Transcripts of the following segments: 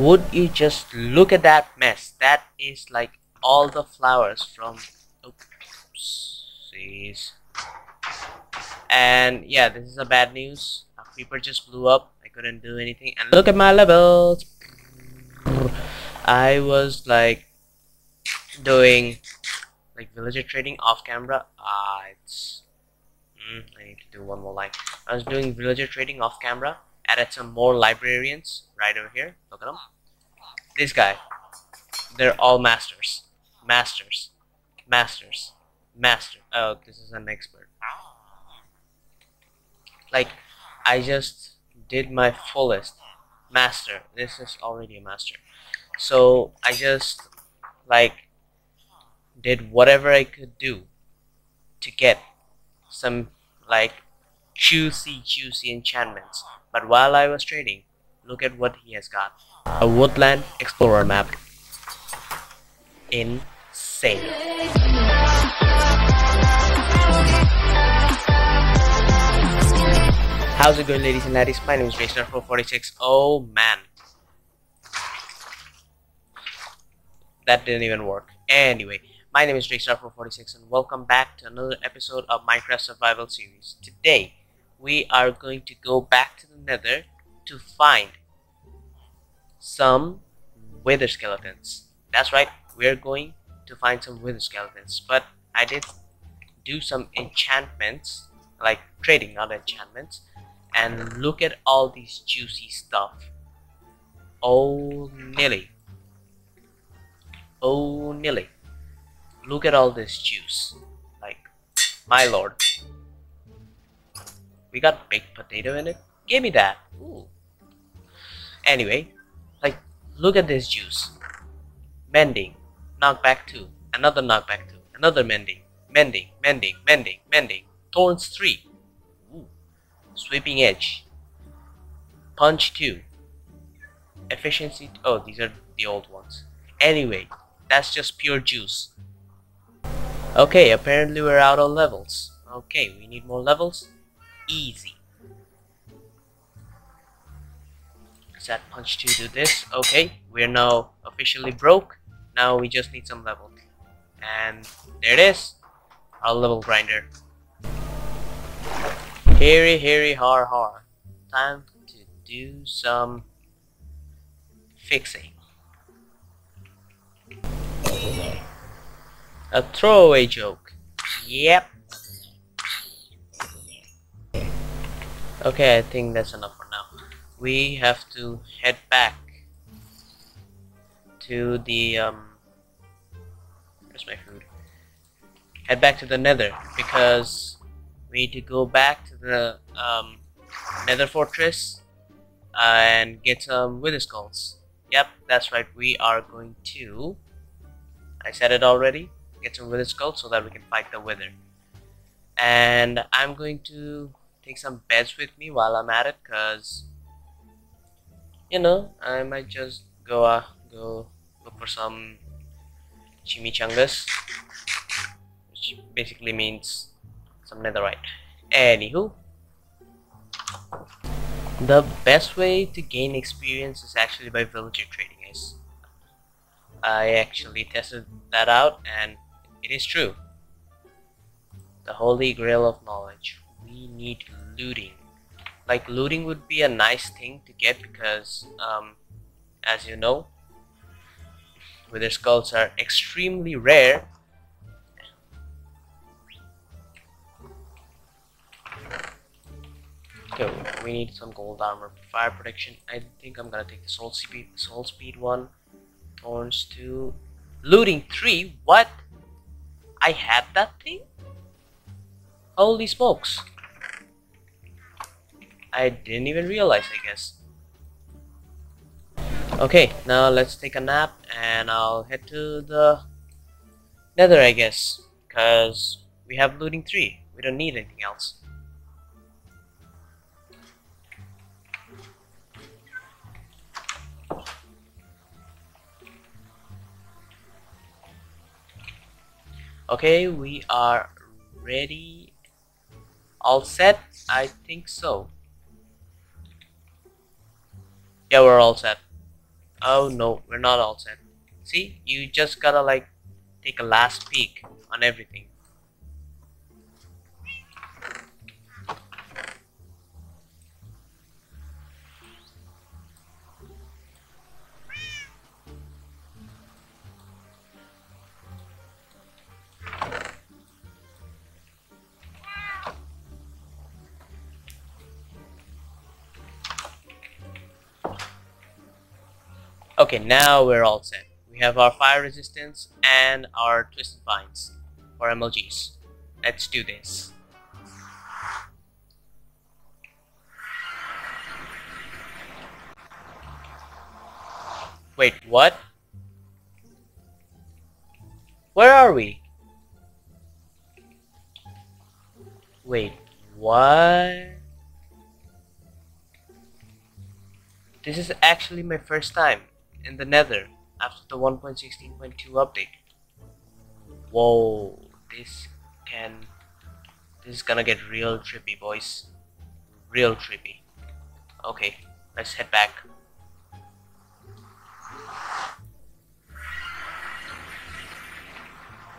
Would you just look at that mess? That is like all the flowers from oopsies. And yeah, this is a bad news. A creeper just blew up. I couldn't do anything. And look at my levels. I was like doing like villager trading off camera. Ah, it's. Mm, I need to do one more line. I was doing villager trading off camera. Added some more librarians right over here. Look at them. This guy. They're all masters. Masters. Masters. Master. Oh, this is an expert. Like, I just did my fullest. Master. This is already a master. So, I just, like, did whatever I could do to get some like juicy juicy enchantments but while I was trading look at what he has got. A woodland explorer map. Insane. How's it going ladies and laddies my name is Racestar446 oh man. That didn't even work. Anyway my name is Drakestar446 and welcome back to another episode of Minecraft Survival Series. Today, we are going to go back to the nether to find some wither skeletons. That's right, we're going to find some wither skeletons. But I did do some enchantments, like trading, not enchantments. And look at all these juicy stuff. Oh, Nilly. Oh, Nilly look at all this juice like my lord we got baked potato in it. Give me that. Ooh. anyway like look at this juice. Mending. Knockback 2 another knockback 2 another mending. Mending mending mending mending. Thorns 3 Ooh. sweeping edge. Punch 2 efficiency oh these are the old ones. Anyway that's just pure juice. Okay, apparently we're out of levels. Okay, we need more levels. Easy. Set punch to do this. Okay, we're now officially broke. Now we just need some level. And there it is. Our level grinder. Hairy, hairy, har, har. Time to do some fixing. A throwaway joke. Yep. Okay, I think that's enough for now. We have to head back to the um where's my food? Head back to the nether because we need to go back to the um nether fortress and get some wither skulls. Yep, that's right, we are going to I said it already get some wither skulls so that we can fight the wither and I'm going to take some beds with me while I'm at it because you know I might just go uh, go look for some chimichangas which basically means some netherite anywho the best way to gain experience is actually by villager trading guys I actually tested that out and it is true. The holy grail of knowledge. We need looting. Like looting would be a nice thing to get because um, as you know wither skulls are extremely rare Okay, we need some gold armor, fire protection. I think I'm gonna take the soul speed, soul speed one. Thorns two, looting three. What? I had that thing? Holy smokes. I didn't even realize, I guess. Okay, now let's take a nap and I'll head to the nether, I guess. Because we have looting 3. We don't need anything else. okay we are ready all set I think so yeah we're all set Oh no, we're not all set. See, you just gotta like take a last peek on everything. Okay, now we're all set. We have our fire resistance and our twisted vines for MLGs. Let's do this. Wait, what? Where are we? Wait, what? This is actually my first time in the nether after the 1.16.2 update. Whoa, this can this is gonna get real trippy boys. Real trippy. Okay, let's head back.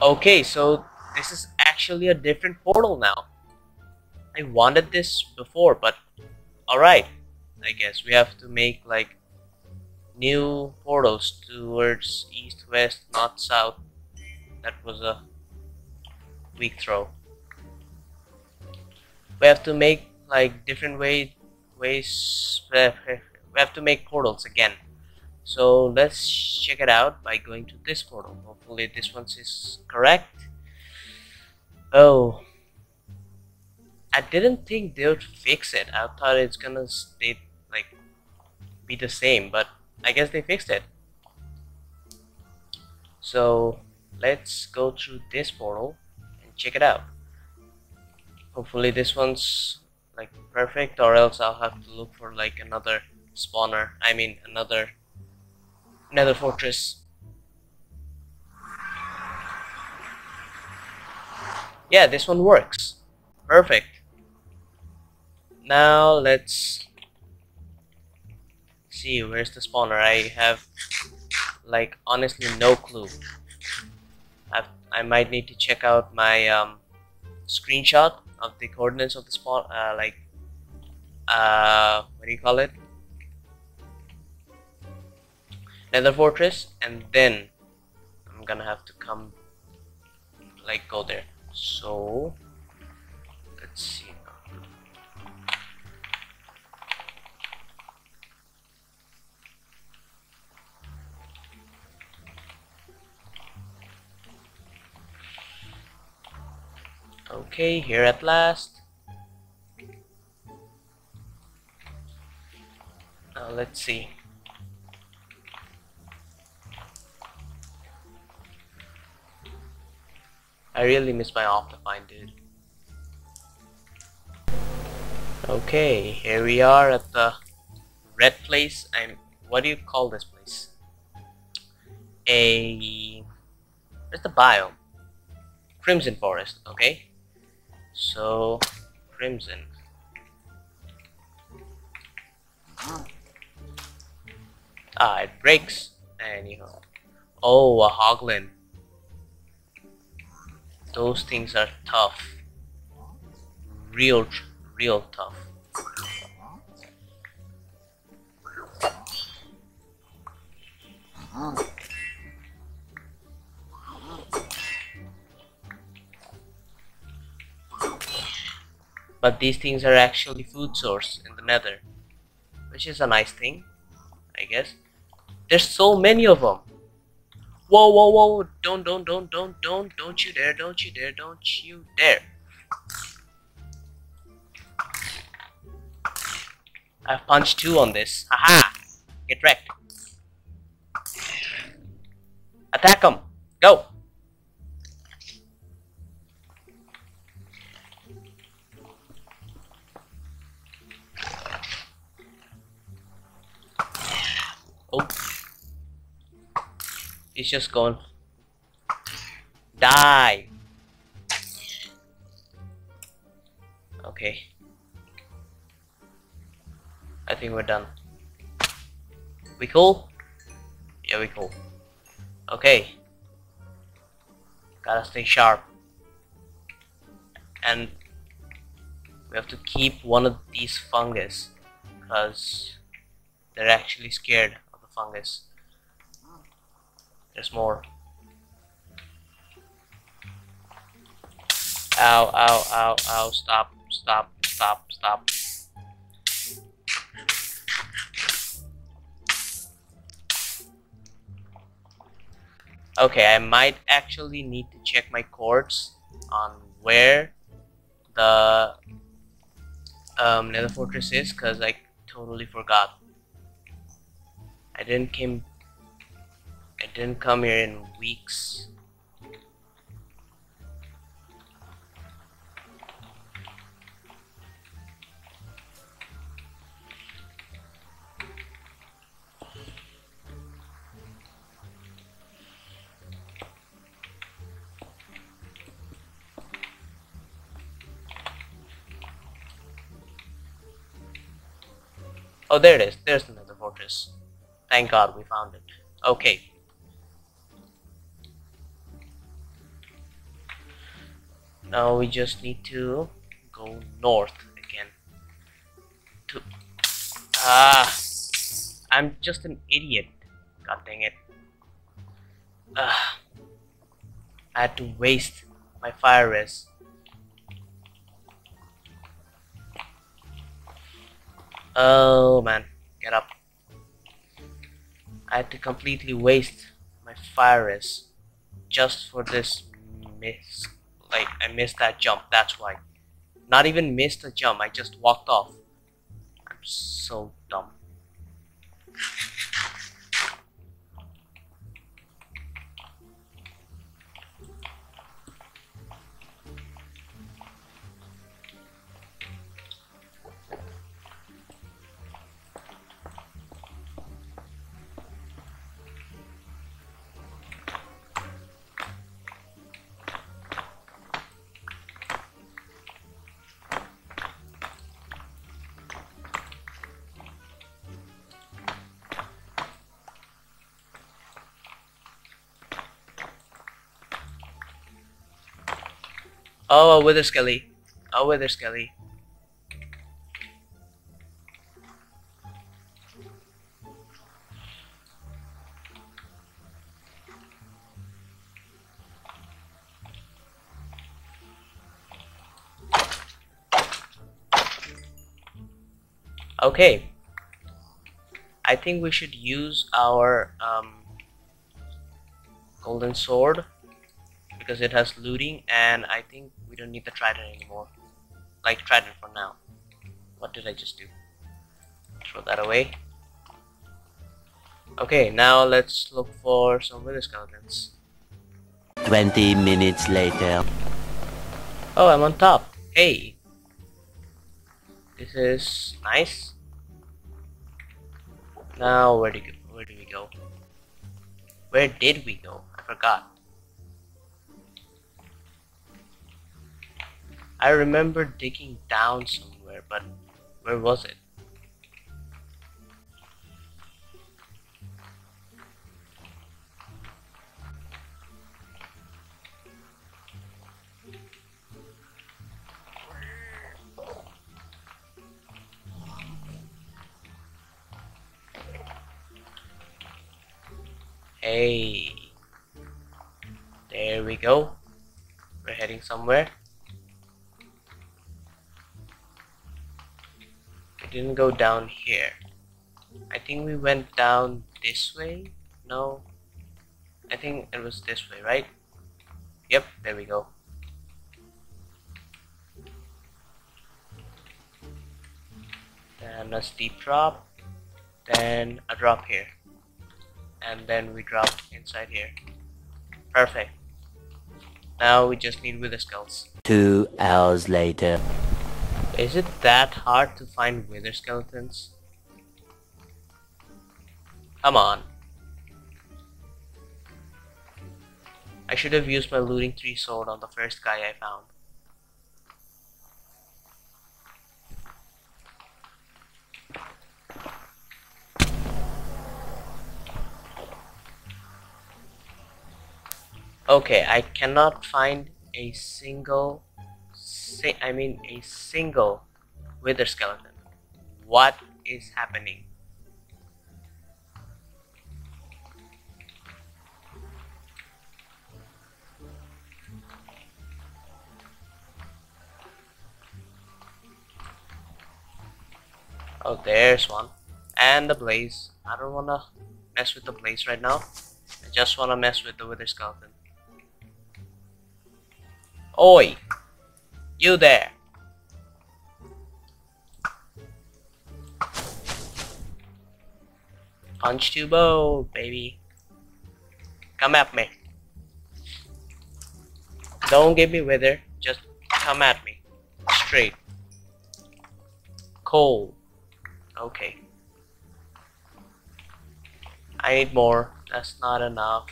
Okay, so this is actually a different portal now. I wanted this before, but alright. I guess we have to make like new portals towards east, west, north, south. That was a weak throw. We have to make like different way, ways. We have to make portals again. So let's check it out by going to this portal. Hopefully this one is correct. Oh, I didn't think they would fix it. I thought it's gonna stay like be the same, but I guess they fixed it. So let's go through this portal and check it out. Hopefully this one's like perfect or else I'll have to look for like another spawner. I mean another nether fortress. Yeah, this one works. Perfect. Now let's see where's the spawner? I have like honestly no clue. I've, I might need to check out my um, screenshot of the coordinates of the spawn uh, like uh, what do you call it? Nether fortress and then I'm gonna have to come like go there. So let's see Okay, here at last. Now let's see. I really miss my Optifine, dude. Okay, here we are at the red place. I'm. What do you call this place? A. Where's the biome? Crimson Forest. Okay. So, Crimson. Ah, it breaks. Anyhow. Oh, a Hoglin. Those things are tough. Real, real tough. But these things are actually food source in the nether which is a nice thing I guess. There's so many of them whoa whoa whoa don't don't don't don't don't don't you dare don't you dare don't you dare. I've punched two on this. Haha get wrecked. Attack them go Oh. He's just gone. Die! Okay. I think we're done. We cool? Yeah, we cool. Okay. Gotta stay sharp. And we have to keep one of these fungus because they're actually scared fungus. There's more. Ow, ow, ow, ow, stop, stop, stop, stop. Okay, I might actually need to check my coords on where the um, Nether Fortress is because I totally forgot. I didn't came I didn't come here in weeks. Oh, there it is. There's another Fortress. Thank God we found it. Okay. Now we just need to go north again. To ah, I'm just an idiot. God dang it. Ah, I had to waste my fire res. Oh man, get up. I had to completely waste my fire just for this miss. Like, I missed that jump, that's why. Not even missed a jump, I just walked off. I'm so dumb. Oh, a wither skelly. A wither skelly. Okay. I think we should use our um, golden sword because it has looting and I think we don't need the trident anymore. Like trident for now. What did I just do? Throw that away. Okay now let's look for some wither skeletons. 20 minutes later. oh I'm on top. Hey. This is nice. Now where did where do we go? Where did we go? I forgot I remember digging down somewhere, but where was it? Hey, there we go. We're heading somewhere. Didn't go down here. I think we went down this way. No. I think it was this way, right? Yep, there we go. Then a steep drop. Then a drop here. And then we drop inside here. Perfect. Now we just need wither skulls. Two hours later. Is it that hard to find wither skeletons? Come on. I should have used my looting three sword on the first guy I found. Okay, I cannot find a single, si I mean a single wither skeleton. What is happening? Oh, there's one. And the blaze. I don't wanna mess with the blaze right now. I just wanna mess with the wither skeleton. Oi! You there! Punch to bow, baby. Come at me. Don't give me wither, just come at me. Straight. Coal. Okay. I need more. That's not enough.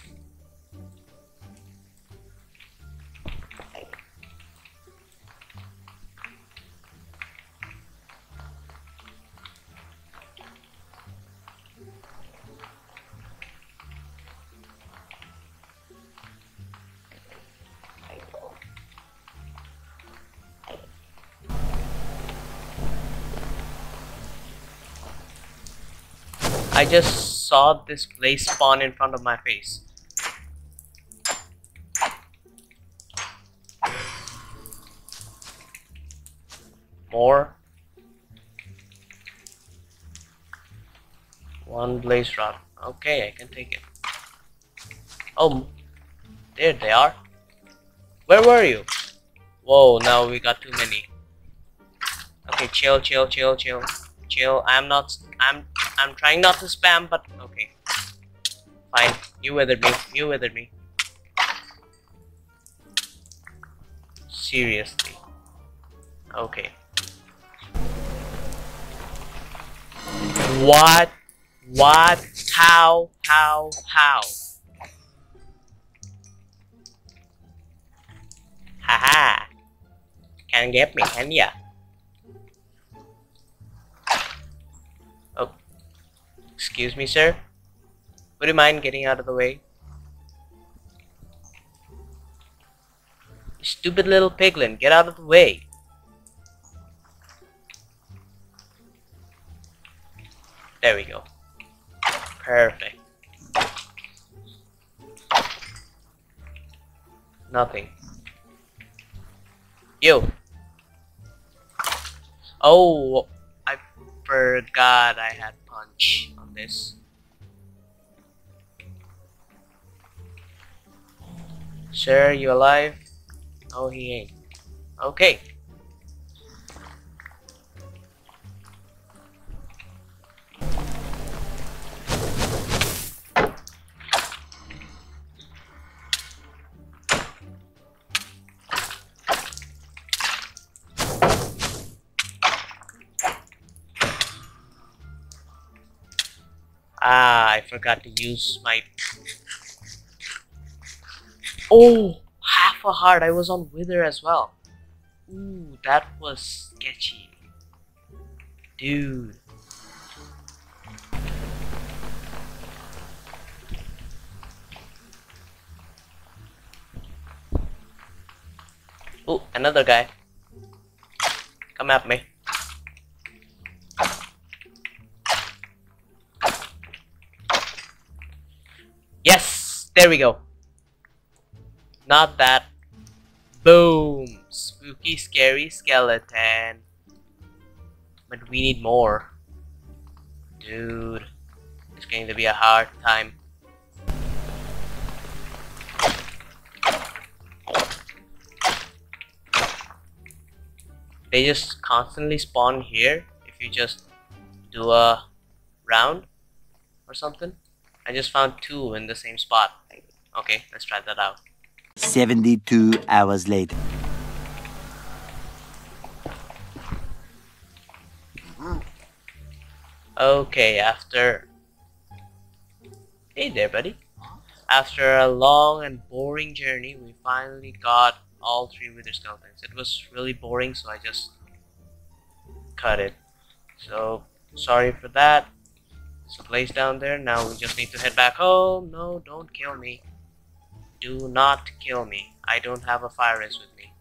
I just saw this place spawn in front of my face. More. One blaze rod. Okay, I can take it. Oh, there they are. Where were you? Whoa, now we got too many. Okay, chill, chill, chill, chill, chill. I'm not. I'm. I'm trying not to spam, but okay. Fine. You withered me. You withered me. Seriously. Okay. What? What? How? How? How? Haha. Can't get me, can ya? Excuse me, sir? Would you mind getting out of the way? Stupid little piglin, get out of the way. There we go. Perfect. Nothing. You. Oh, I forgot I had punch this. Sir, you alive? Oh, he ain't. Okay. Forgot to use my... Oh, half a heart. I was on Wither as well. Ooh, that was sketchy. Dude. Oh, another guy. Come at me. Yes! There we go. Not that. Boom! Spooky, scary skeleton. But we need more. Dude. It's going to be a hard time. They just constantly spawn here if you just do a round or something. I just found two in the same spot. Okay, let's try that out. 72 hours later. Okay, after... Hey there, buddy. After a long and boring journey, we finally got all three wither skeletons. It was really boring, so I just cut it. So, sorry for that. There's a place down there. Now we just need to head back home. No, don't kill me. Do not kill me. I don't have a fire res with me.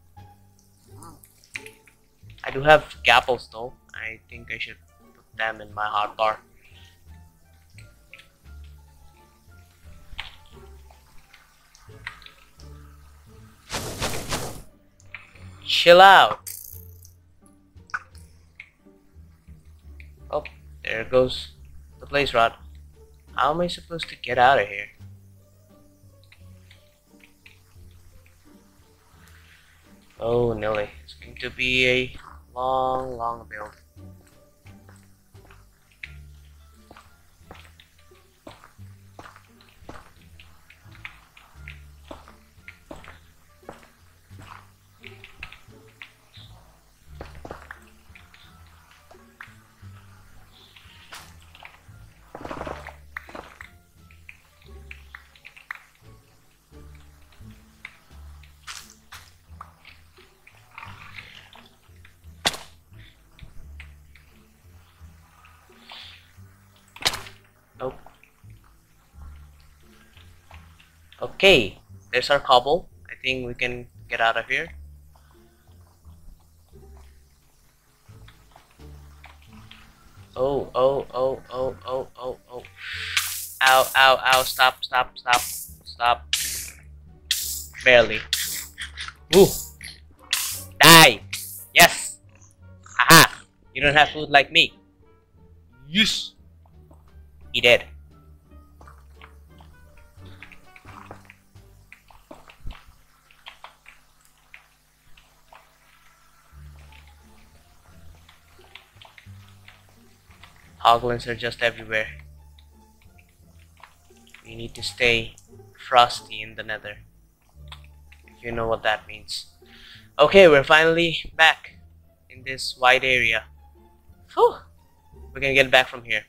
I do have gapples though. I think I should put them in my hotbar. Chill out. Oh, there goes the blaze rod. How am I supposed to get out of here? Oh, Nelly. It's going to be a long, long build. Okay, there's our cobble. I think we can get out of here. Oh, oh, oh, oh, oh, oh, oh. Ow, ow, ow, stop, stop, stop, stop. Barely. Ooh. Die! Yes! Haha! You don't have food like me. Yes! He did. Hoglins are just everywhere. We need to stay frosty in the nether. If you know what that means. Okay, we're finally back in this wide area. Whew. We can get back from here.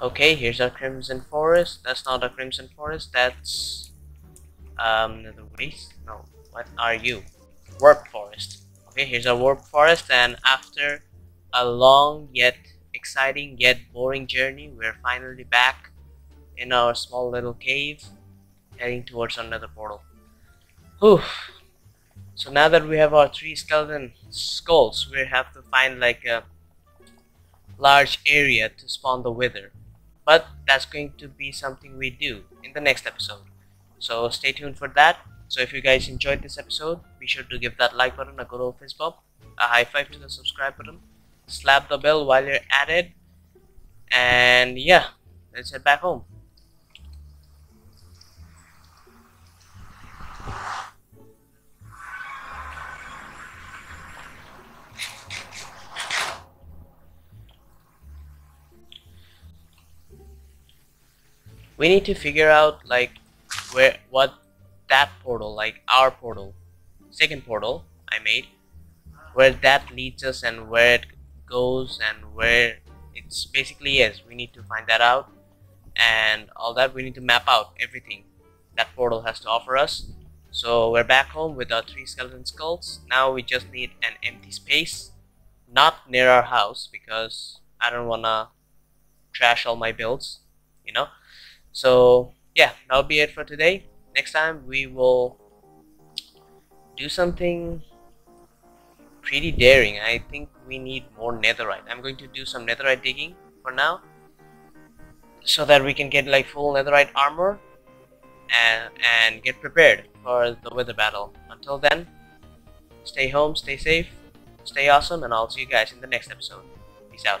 Okay, here's our Crimson Forest. That's not a Crimson Forest, that's um the waste. No, what are you? Warp Forest. Okay, here's our Warp Forest, and after a long yet exciting yet boring journey, we're finally back in our small little cave, heading towards another portal. Whew. So now that we have our three skeleton skulls, we have to find like a large area to spawn the wither but that's going to be something we do in the next episode. So stay tuned for that. So if you guys enjoyed this episode be sure to give that like button a good old fist bump a high five to the subscribe button slap the bell while you're at it and yeah let's head back home we need to figure out like where what that portal like our portal second portal I made where that leads us and where it goes and where it's basically is. We need to find that out. And all that we need to map out everything that portal has to offer us. So we're back home with our three skeleton skulls. Now we just need an empty space. Not near our house because I don't wanna trash all my builds you know so yeah that'll be it for today. Next time we will do something pretty daring. I think we need more netherite. I'm going to do some netherite digging for now so that we can get like full netherite armor and, and get prepared for the wither battle. Until then stay home stay safe stay awesome and I'll see you guys in the next episode. Peace out